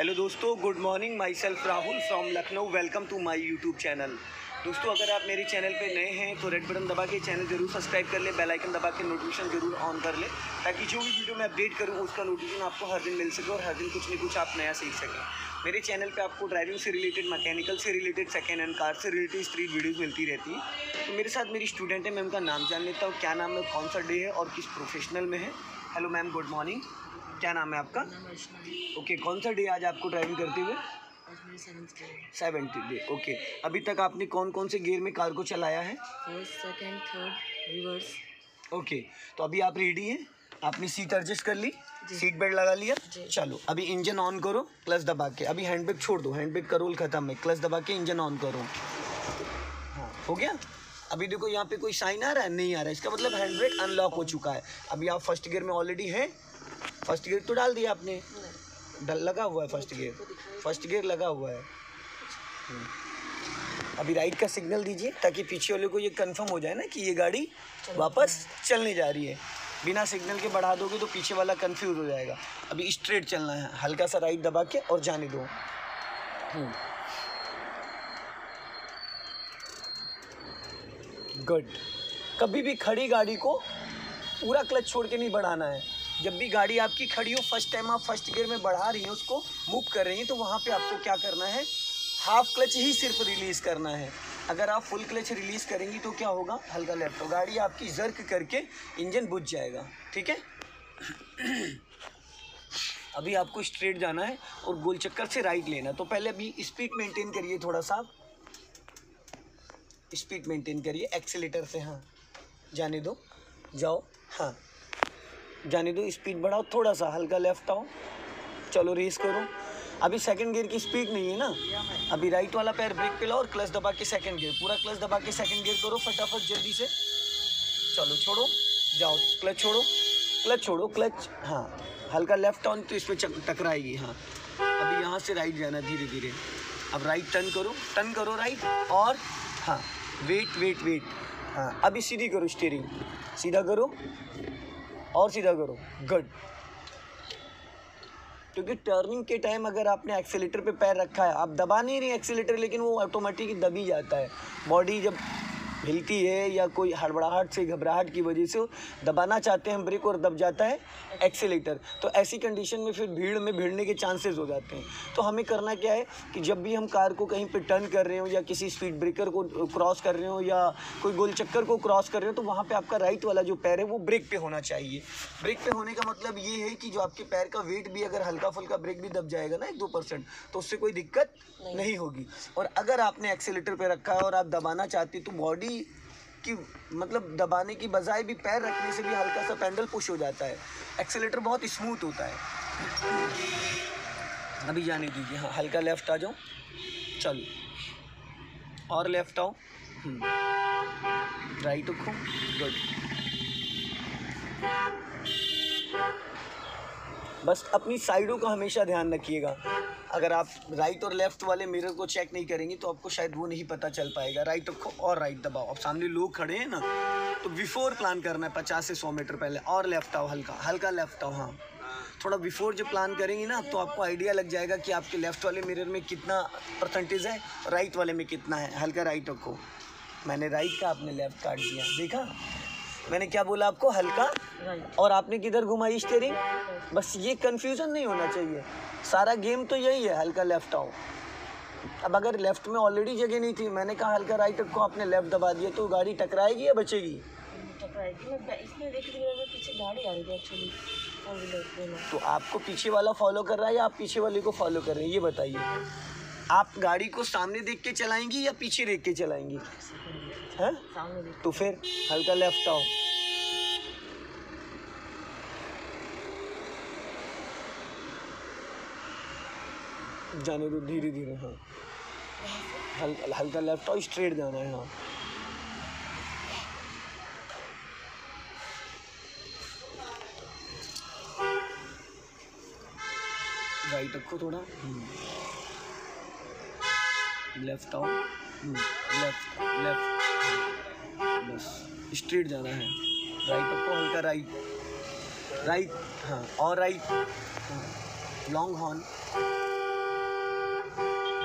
Hello दोस्तों good morning myself Rahul from Lucknow welcome to my YouTube channel दोस्तों, अगर आप मेरे चैनल पे नए हैं तो रेड बटन दबा के चैनल ज़रूर सब्सक्राइब कर ले बेल आइकन दबा के नोटिफिकेशन ज़रूर ऑन कर ले, ताकि जो भी वीडियो मैं अपडेट करूँ, उसका नोटिफिकेशन आपको हर दिन मिल सके और हर दिन कुछ न कुछ आप नया सीख सकें। मेरे चैनल पे आपको ड्राइविंग से रिलेटेड मैकेनिकल से रिलेटेड सेकेंड हैंड कार से रिलेटेड स्ट्रीट वीडियोस मिलती रहती हैं। तो मेरे साथ मेरी स्टूडेंट है, मैं उनका नाम जान लेता हूँ, क्या नाम है, कौन सा डे है और किस प्रोफेशनल में है। हेलो मैम गुड मॉर्निंग क्या नाम है आपका? ओके कौन सा डे आज आपको ड्राइविंग करते हुए? सेवेंटी डे ओके अभी तक आपने कौन कौन से गियर में कार को चलाया है? First second third reverse okay तो अभी आप रेडी हैं? आपने सीट एडजस्ट कर ली? सीट बेल्ट लगा लिया? चलो अभी इंजन ऑन करो क्लच दबा के। अभी हैंड ब्रेक छोड़ दो हैंड ब्रेक का रोल खत्म है। क्लच दबा के इंजन ऑन करो। हाँ हो गया? अभी देखो यहाँ पे कोई साइन आ रहा है? नहीं आ रहा है। इसका मतलब हैंड ब्रेक अनलॉक हो चुका है। अभी आप फ़र्स्ट गियर में ऑलरेडी हैं? फ़र्स्ट गियर तो डाल दिया आपने। डल लगा हुआ है फ़र्स्ट गियर। फ़र्स्ट गियर लगा हुआ है। हम्म। अभी राइट का सिग्नल दीजिए ताकि पीछे वाले को ये कंफर्म हो जाए ना कि ये गाड़ी वापस चलने जा रही है। बिना सिग्नल के बढ़ा दोगे तो पीछे वाला कंफ्यूज हो जाएगा। अभी स्ट्रेट चलना है। हल्का सा राइट दबा के और जाने दो। गुड कभी भी खड़ी गाड़ी को पूरा क्लच छोड़ के नहीं बढ़ाना है। जब भी गाड़ी आपकी खड़ी हो फ़र्स्ट टाइम आप फ़र्स्ट गियर में बढ़ा रही हैं, उसको मूव कर रही हैं तो वहाँ पे आपको क्या करना है? हाफ़ क्लच ही सिर्फ़ रिलीज़ करना है। अगर आप फुल क्लच रिलीज़ करेंगी तो क्या होगा? हल्का लेफ़्ट हो गाड़ी आपकी जर्क करके इंजन बुझ जाएगा। ठीक है? अभी आपको स्ट्रेट जाना है और गोल चक्कर से राइट लेना तो पहले अभी स्पीड मेंटेन करिए थोड़ा सा। स्पीड मेंटेन करिए। एक्सीलेटर से हाँ। जाने दो। जाओ। हाँ। जाने दो स्पीड बढ़ाओ, थोड़ा सा हल्का लेफ़्ट आओ। चलो रेस करो। अभी सेकंड गियर की स्पीड नहीं है ना? अभी राइट वाला पैर ब्रेक पे लो और क्लच दबा के सेकंड गियर पूरा क्लच दबा के सेकंड गियर करो फटाफट, जल्दी से। चलो छोड़ो, जाओ क्लच छोड़ो। क्लच छोड़ो क्लच हाँ हल्का लेफ़्ट ऑन तो इस पर टकराएगी हाँ। अभी यहाँ से राइट जाना धीरे धीरे। अब राइट टर्न करो टर्न करो राइट और हाँ वेट वेट वेट हाँ अभी सीधी करो स्टीयरिंग सीधा करो। और सीधा करो। गुड क्योंकि टर्निंग के टाइम अगर आपने एक्सीटर पे पैर रखा है, आप दबा नहीं रही एक्सीटर लेकिन वो ऑटोमेटिक दबी जाता है। बॉडी जब हिलती है या कोई हड़बड़ाहट से घबराहट की वजह से दबाना चाहते हैं ब्रेक और दब जाता है एक्सीलेटर। तो ऐसी कंडीशन में फिर भीड़ में भिड़ने के चांसेस हो जाते हैं। तो हमें करना क्या है कि जब भी हम कार को कहीं पे टर्न कर रहे हो या किसी स्पीड ब्रेकर को क्रॉस कर रहे हो या कोई गोल चक्कर को क्रॉस कर रहे हो तो वहाँ पर आपका राइट वाला जो पैर है वो ब्रेक पे होना चाहिए। ब्रेक पे होने का मतलब ये है कि जो आपके पैर का वेट भी अगर हल्का फुल्का ब्रेक भी दब जाएगा ना एक दो परसेंट तो उससे कोई दिक्कत नहीं। होगी। और अगर आपने एक्सीलेटर पर रखा है और आप दबाना चाहते तो बॉडी की मतलब दबाने की बजाय भी पैर रखने से भी हल्का सा पैंडल पुश हो जाता है। एक्सीलेटर बहुत स्मूथ होता है। अभी जाने दीजिए। हाँ हल्का लेफ़्ट आ जाओ। चलो। और लेफ़्ट आओ। राइट रखो। गुड बस अपनी साइडों का हमेशा ध्यान रखिएगा। अगर आप राइट और लेफ़्ट वाले मिरर को चेक नहीं करेंगे तो आपको शायद वो नहीं पता चल पाएगा। राइट रखो और राइट दबाओ। आप सामने लोग खड़े हैं ना तो बिफोर प्लान करना है, पचास से सौ मीटर पहले। और लेफ़्ट आओ, हल्का हल्का लेफ़्ट आओ हाँ। थोड़ा बिफोर जब प्लान करेंगे ना तो आपको आइडिया लग जाएगा कि आपके लेफ़्ट वाले मिरर में कितना परसेंटेज है राइट वाले में कितना है। हल्का राइट रखो। मैंने राइट का, आपने लेफ़्ट काट दिया। देखा? मैंने क्या बोला आपको? हल्का? और आपने किधर घुमाई स्टेयरिंग बस ये कंफ्यूजन नहीं होना चाहिए। सारा गेम तो यही है हल्का लेफ़्ट आओ। अब अगर लेफ़्ट में ऑलरेडी जगह नहीं थी मैंने कहा हल्का राइट को आपने लेफ़्ट दबा दिया तो गाड़ी टकराएगी या बचेगी? तो आपको पीछे वाला फॉलो कर रहा है या आप पीछे वाले को फॉलो कर रहे हैं? ये बताइए। आप गाड़ी को सामने देख के चलाएँगी या पीछे देख के चलाएँगी? हैं? तो फिर हल्का लेफ़्ट आओ। जाने दो धीरे धीरे हाँ। हल, हल्का लेफ़्ट आओ स्ट्रेट जाना है हाँ। राइट रखो थोड़ा। लेफ़्ट आओ लेफ़्ट लेफ़्ट। बस, स्ट्रेट जाना है। राइट रखो हल्का राइट राइट हाँ और राइट लॉन्ग हॉर्न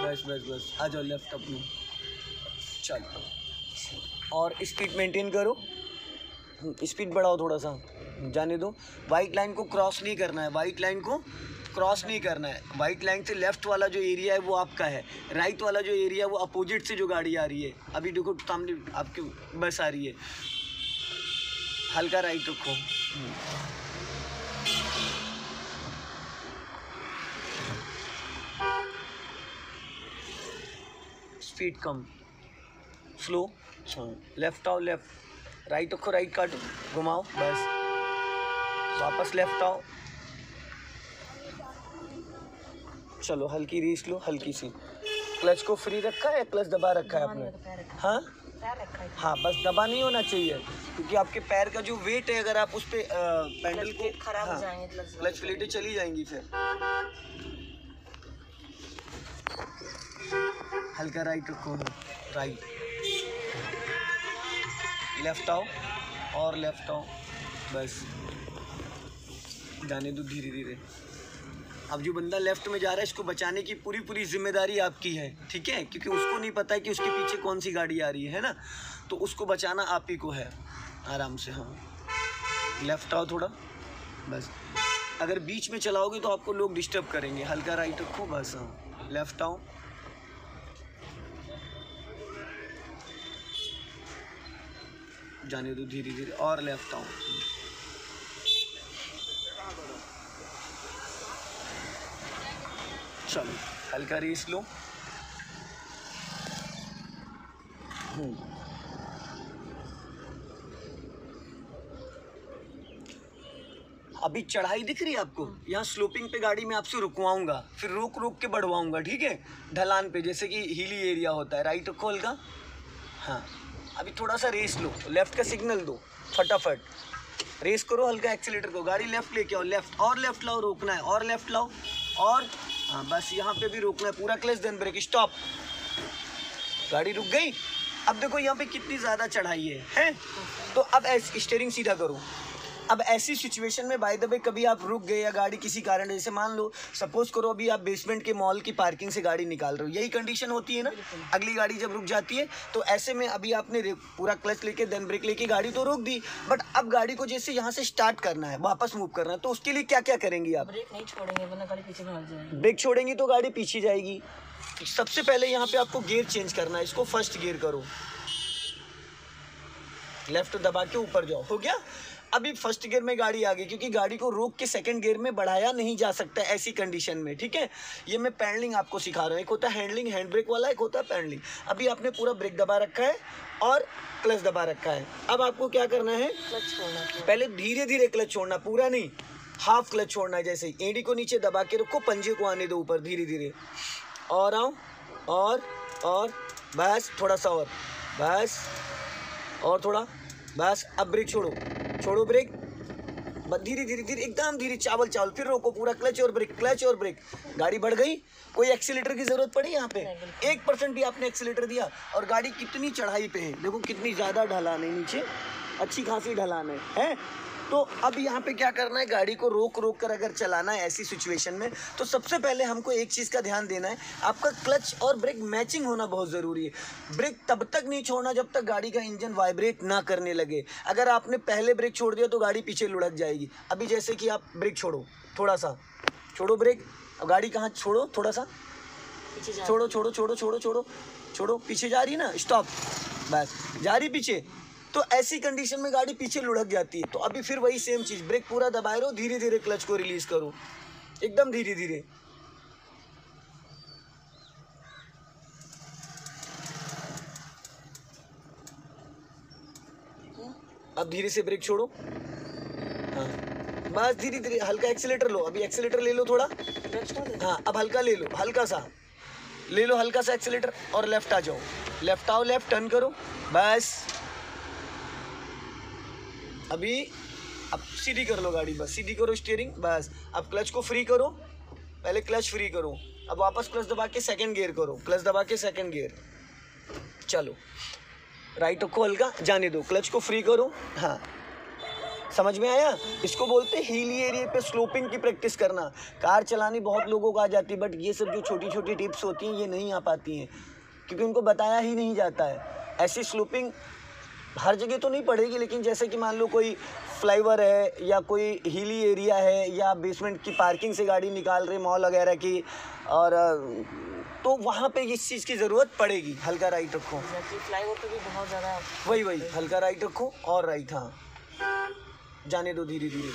बस बस बस, आ जाओ लेफ़्ट अपने चलो। और स्पीड मेंटेन करो। स्पीड बढ़ाओ थोड़ा सा। जाने दो। वाइट लाइन को क्रॉस नहीं करना है। वाइट लाइन को क्रॉस नहीं करना है। वाइट लाइन से लेफ़्ट वाला जो एरिया है, वो आपका है। राइट वाला जो एरिया है, वो अपोजिट से जो गाड़ी आ रही है। अभी देखो, सामने आपके बस आ रही है। हल्का राइट रखो। स्पीड कम। स्लो लेफ़्ट आओ लेफ़्ट राइट रखो राइट काटो। घुमाओ, बस। वापस लेफ़्ट आओ। चलो हल्की रेस लो हल्की सी। क्लच को फ्री रखा है या क्लच दबा रखा है आपने? हाँ। है? बस दबा नहीं होना चाहिए क्योंकि आपके पैर का जो वेट है अगर आप उस पर पैंडल को खराब हो क्लच प्लेटें चली जाएँगी। फिर। हल्का राइट रखो राइट लेफ़्ट आओ और लेफ़्ट आओ बस। जाने दो धीरे धीरे अब जो बंदा लेफ़्ट में जा रहा है, इसको बचाने की पूरी पूरी ज़िम्मेदारी आपकी है, ठीक है? क्योंकि उसको नहीं पता है कि उसके पीछे कौन सी गाड़ी आ रही है ना? तो उसको बचाना आप ही को है, आराम से हाँ। लेफ़्ट आओ थोड़ा, बस। अगर बीच में चलाओगे तो आपको लोग डिस्टर्ब करेंगे, हल्का राइट रखो, बस हाँ। लेफ़्ट आओ। जाने दो धीरे धीरे और लेफ़्ट आओ। चलो हल्का रेस लो। हम्म। अभी चढ़ाई दिख रही है आपको? यहाँ स्लोपिंग पे गाड़ी में आपसे रुकवाऊँगा, फिर रोक रोक के बढ़वाऊँगा, ठीक है? ढलान पे, जैसे कि हिली एरिया होता है राइट रखो हल्का। हाँ। अभी थोड़ा सा रेस लो लेफ़्ट का सिग्नल दो, फटाफट। रेस करो हल्का एक्सीटर को, गाड़ी लेफ़्ट लेके आओ लेफ़्ट और लेफ़्ट लाओ, रोकना है, और लेफ़्ट लाओ, और हाँ बस यहाँ पे भी रुकना है, पूरा क्लच देन ब्रेक स्टॉप गाड़ी रुक गई? अब देखो यहाँ पे कितनी ज़्यादा चढ़ाई है, हैं? तो अब स्टेयरिंग सीधा करो। अब ऐसी सिचुएशन में बाय द वे कभी आप रुक गए या गाड़ी किसी कारण जैसे मान लो सपोज़ करो अभी आप बेसमेंट के मॉल की पार्किंग से गाड़ी निकाल रहे हो यही कंडीशन होती है ना? अगली गाड़ी जब रुक जाती है तो ऐसे में अभी आपने पूरा क्लच लेके देन ब्रेक लेके गाड़ी तो रोक दी बट अब गाड़ी को जैसे यहाँ से स्टार्ट करना है वापस मूव करना है तो उसके लिए क्या क्या करेंगी आप? ब्रेक नहीं छोड़ेंगे वरना गाड़ी पीछे जाएगी। ब्रेक छोड़ेंगी तो गाड़ी पीछे जाएगी। सबसे पहले यहाँ पे आपको गियर चेंज करना है इसको फ़र्स्ट गियर करो। लेफ़्ट दबा के ऊपर जाओ हो गया? अभी फ़र्स्ट गियर में गाड़ी आ गई क्योंकि गाड़ी को रोक के सेकंड गियर में बढ़ाया नहीं जा सकता ऐसी कंडीशन में ठीक है? ये मैं पैंडलिंग आपको सिखा रहा हूँ। एक होता है हैंडलिंग हैंड ब्रेक वाला एक होता है पैंडलिंग अभी आपने पूरा ब्रेक दबा रखा है और क्लच दबा रखा है। अब आपको क्या करना है? क्लच छोड़ना पहले धीरे धीरे क्लच छोड़ना पूरा नहीं हाफ़ क्लच छोड़ना है जैसे ही। एडी को नीचे दबा के रखो पंजे को आने दो ऊपर धीरे धीरे और आओ और और बस थोड़ा सा और बस और थोड़ा बस अब ब्रेक छोड़ो। छोड़ो ब्रेक धीरे धीरे धीरे एकदम धीरे चावल चावल। फिर रोको पूरा क्लच और ब्रेक क्लच और ब्रेक गाड़ी बढ़ गई। कोई एक्सीटर की ज़रूरत पड़ी यहाँ पे? एक परसेंट भी आपने एक्सीटर दिया। और गाड़ी कितनी चढ़ाई पे है? देखो कितनी ज़्यादा ढलान है नीचे। अच्छी खासी ढलान है हैं? तो अब यहाँ पे क्या करना है? गाड़ी को रोक रोक कर अगर चलाना है ऐसी सिचुएशन में तो सबसे पहले हमको एक चीज़ का ध्यान देना है। आपका क्लच और ब्रेक मैचिंग होना बहुत ज़रूरी है। ब्रेक तब तक नहीं छोड़ना जब तक गाड़ी का इंजन वाइब्रेट ना करने लगे। अगर आपने पहले ब्रेक छोड़ दिया तो गाड़ी पीछे लुढ़क जाएगी। अभी जैसे कि आप ब्रेक छोड़ो थोड़ा सा। छोड़ो ब्रेक। गाड़ी कहाँ छोड़ो? थोड़ा सा। छोड़ो छोड़ो छोड़ो छोड़ो छोड़ो। छोड़ो पीछे जा रही ना? Stop bus. जा रही पीछे। तो ऐसी कंडीशन में गाड़ी पीछे लुढ़क जाती है। तो अभी फिर वही सेम चीज़। ब्रेक पूरा दबाए रहो धीरे धीरे क्लच को रिलीज़ करो। एकदम धीरे धीरे अब धीरे से ब्रेक छोड़ो। हाँ। बस धीरे धीरे हल्का एक्सीटर लो। अभी एक्सीटर ले लो थोड़ा। हाँ अब हल्का ले लो। हल्का सा। ले लो हल्का सा एक्सीटर और लेफ़्ट आ जाओ। लेफ़्ट आओ लेफ़्ट टर्न करो। बस। अभी अब सीधी कर लो गाड़ी, बस सीधी करो स्टीयरिंग बस। अब क्लच को फ्री करो, पहले क्लच फ्री करो। अब वापस क्लच दबा के सेकंड गियर करो। क्लच दबा के सेकंड गियर चलो। राइट को हल्का जाने दो। क्लच को फ्री करो। हाँ। समझ में आया? इसको बोलते हिली एरिया पे स्लोपिंग की प्रैक्टिस करना। कार चलानी बहुत लोगों को आ जाती है बट ये सब जो छोटी छोटी टिप्स होती हैं, ये नहीं आ पाती हैं। क्योंकि उनको बताया ही नहीं जाता है। ऐसी स्लोपिंग हर जगह तो नहीं पड़ेगी लेकिन जैसे कि मान लो कोई फ्लाईवर है या कोई हिली एरिया है या बेसमेंट की पार्किंग से गाड़ी निकाल रहे मॉल वगैरह की और तो वहाँ पे इस चीज़ की ज़रूरत पड़ेगी। हल्का राइट रखो। फ्लाई ओवर तो भी बहुत ज़्यादा वही वही हल्का राइट रखो और राइट हाँ। जाने दो धीरे धीरे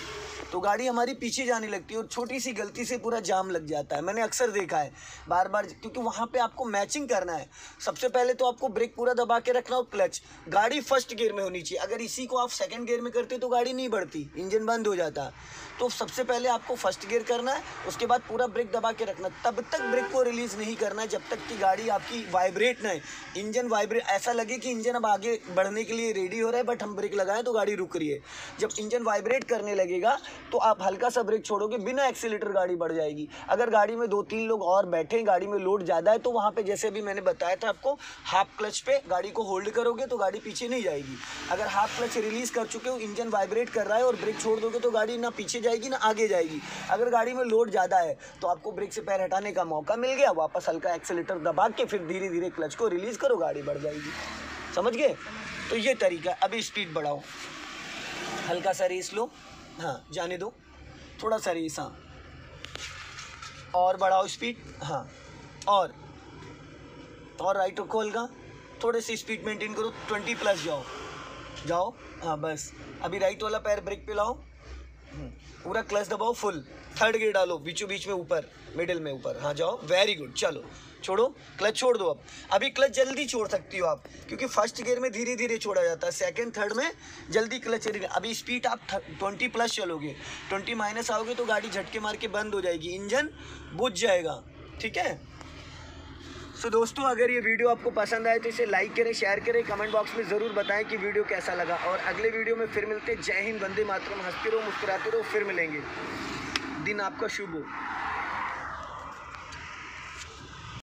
तो गाड़ी हमारी पीछे जाने लगती है और छोटी सी गलती से पूरा जाम लग जाता है। मैंने अक्सर देखा है बार बार क्योंकि वहाँ पे आपको मैचिंग करना है। सबसे पहले तो आपको ब्रेक पूरा दबा के रखना और क्लच। गाड़ी फ़र्स्ट गियर में होनी चाहिए। अगर इसी को आप सेकेंड गियर में करते तो गाड़ी नहीं बढ़ती, इंजन बंद हो जाता। तो सबसे पहले आपको फ़र्स्ट गियर करना है, उसके बाद पूरा ब्रेक दबा के रखना। तब तक ब्रेक को रिलीज़ नहीं करना है जब तक कि गाड़ी आपकी वाइब्रेट ना इंजन वाइब्रेट ऐसा लगे कि इंजन अब आगे बढ़ने के लिए रेडी हो रहा है, बट हम ब्रेक लगाएँ तो गाड़ी रुक रही है। जब इंजन वाइब्रेट करने लगेगा तो आप हल्का सा ब्रेक छोड़ोगे, बिना एक्सीटर गाड़ी बढ़ जाएगी। अगर गाड़ी में दो तीन लोग और बैठे गाड़ी में लोड ज़्यादा है तो वहाँ पे जैसे भी मैंने बताया था आपको हाफ़ क्लच पे गाड़ी को होल्ड करोगे तो गाड़ी पीछे नहीं जाएगी। अगर हाफ़ क्लच रिलीज़ कर चुके हो इंजन वाइब्रेट कर रहा है और ब्रेक छोड़ दोगे तो गाड़ी ना पीछे जाएगी, ना आगे जाएगी। अगर गाड़ी में लोड ज़्यादा है तो आपको ब्रेक से पैर हटाने का मौका मिल गया, वापस हल्का एक्सीटर दबा के फिर धीरे धीरे क्लच को रिलीज़ करो, गाड़ी बढ़ जाएगी। समझ गए? तो ये तरीका अभी स्पीड बढ़ाओ। हल्का सा रेस लो। हाँ जाने दो। थोड़ा सा रेस हाँ। और बढ़ाओ स्पीड हाँ। और और राइट रखो हल्का थोड़े से स्पीड मेंटेन करो ट्वेंटी प्लस जाओ। जाओ हाँ बस। अभी राइट वाला पैर ब्रेक पे लाओ। पूरा क्लच दबाओ फुल थर्ड गियर डालो, बीचों बीच में ऊपर मिडिल में ऊपर. हाँ जाओ. वेरी गुड चलो. छोड़ो. क्लच छोड़ दो अब. अभी क्लच जल्दी छोड़ सकती हो आप, क्योंकि फ़र्स्ट गियर में धीरे धीरे छोड़ा जाता है. सेकंड थर्ड में जल्दी क्लच अभी स्पीड आप ट्वेंटी प्लस चलोगे. ट्वेंटी माइनस आओगे तो गाड़ी झटके मार के बंद हो जाएगी. इंजन बुझ जाएगा. ठीक है? सो so, दोस्तों अगर ये वीडियो आपको पसंद आए तो इसे लाइक करें शेयर करें कमेंट बॉक्स में ज़रूर बताएँ कि वीडियो कैसा लगा। और अगले वीडियो में फिर मिलते। जय हिंद वंदे मातरम। हँसते रहो मुस्कुराते रहो फिर मिलेंगे। दिन आपका शुभ हो।